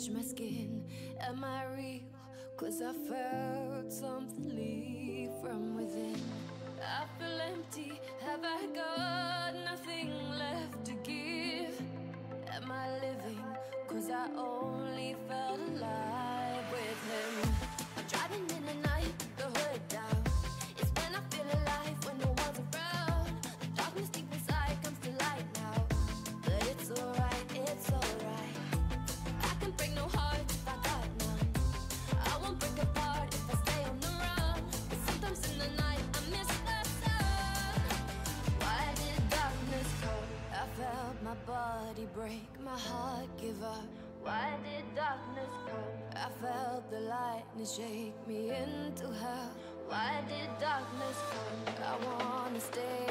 touch my skin Am I real? Cause I felt something leave from within I feel empty, have I got nothing left to give? Am I living? Cause I own. body break, my heart give up. Why did darkness come? I felt the lightning shake me into hell. Why did darkness come? I wanna stay.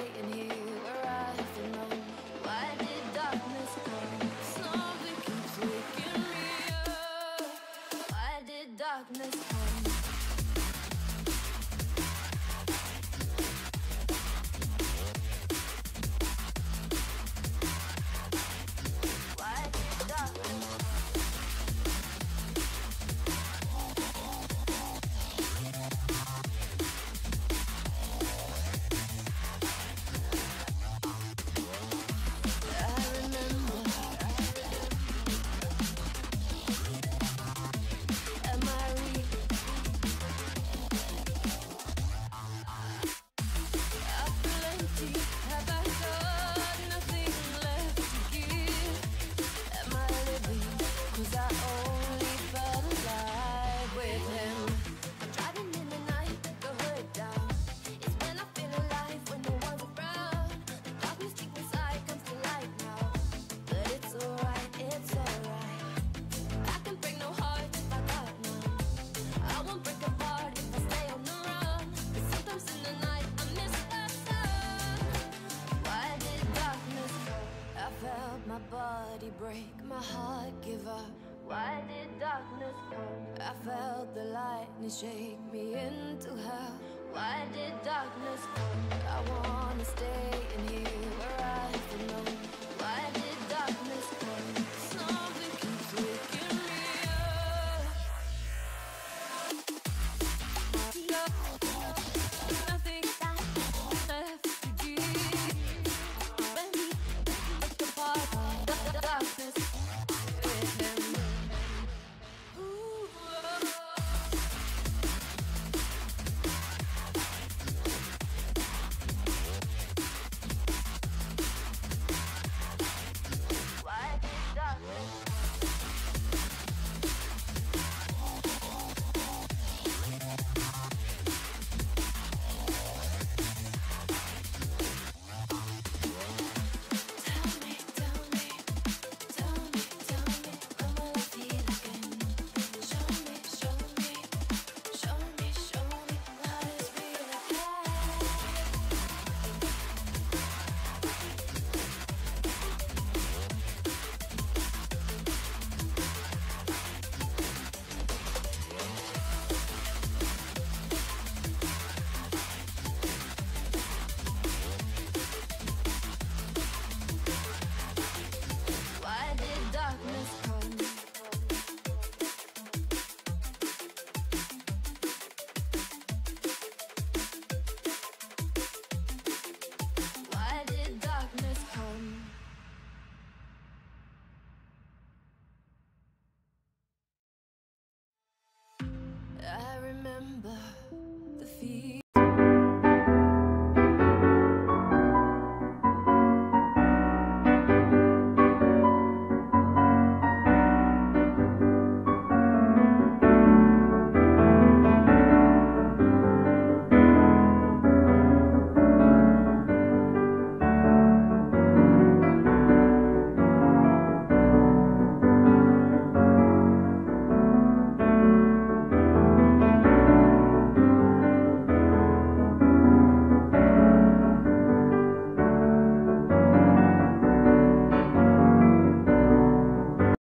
break my heart, give up. Why did darkness come? I felt the lightning shake me into hell. Why did darkness come? I wanna